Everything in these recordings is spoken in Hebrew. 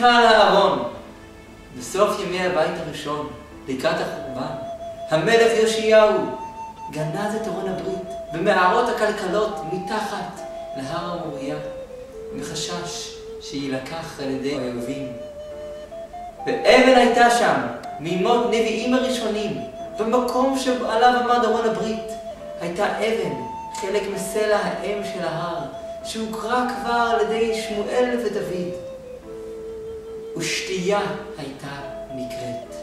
חיכה על הארון. בסוף ימי הבית הראשון, לקראת החורבן, המלך יאשיהו גנז את ארון הברית במערות הכלכלות מתחת להר המוריה, מחשש שיילקח על ידי האויבים. ואבן הייתה שם, מימות נביאים הראשונים, במקום שעליו עמד ארון הברית, הייתה אבן, חלק מסלע האם של ההר, שהוקרא כבר על ידי שמואל ודוד. ושתייה הייתה נקראת.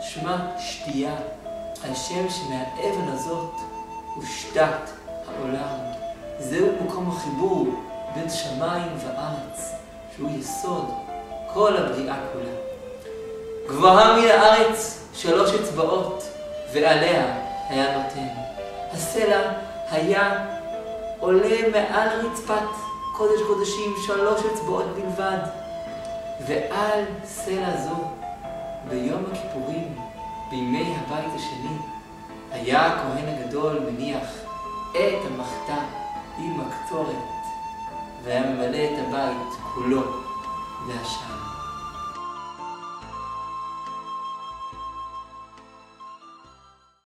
שמה שתייה, על שם שמהאבן הזאת הושתת העולם. זהו מקום החיבור בין שמיים וארץ, שהוא יסוד כל הבריאה כולה. גבוהה מן הארץ שלוש אצבעות, ועליה היה נותן. הסלע היה עולה מעל רצפת קודש קודשים שלוש אצבעות בלבד, ועל סלע זו, ביום הכיפורים, בימי הבית השני, היה הכהן הגדול מניח את המחתה עם הקטורת, והיה ממלא את הבית כולו לעשן.